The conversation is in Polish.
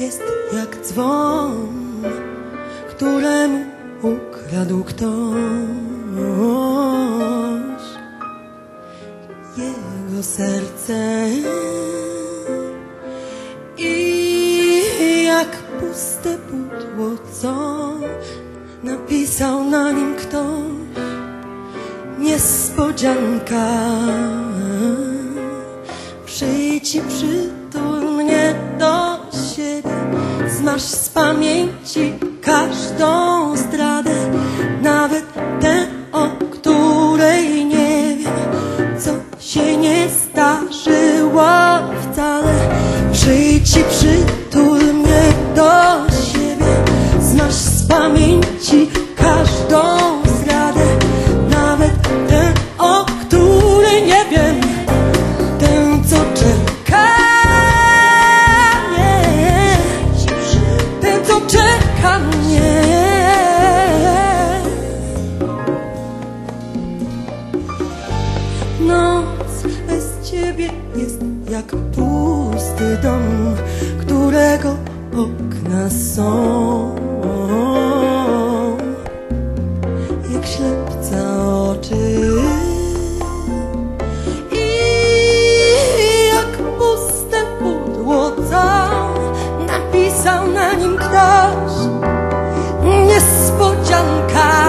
jest jak dzwon, któremu ukradł ktoś jego serce. I jak puste pudło, co napisał na nim ktoś, niespodzianka przyjdzie przy zmasz z pamięci każdą jest jak pusty dom, którego okna są. Jak ślepca oczy. I jak puste pudło napisał na nim ktoś niespodzianka.